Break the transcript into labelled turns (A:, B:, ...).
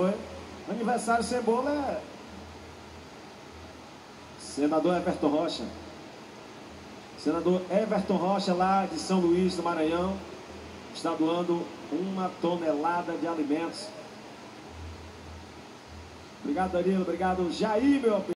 A: foi? Aniversário Cebola é... Senador Everton Rocha. Senador Everton Rocha, lá de São Luís do Maranhão, está doando uma tonelada de alimentos. Obrigado, Danilo. Obrigado, Jair, meu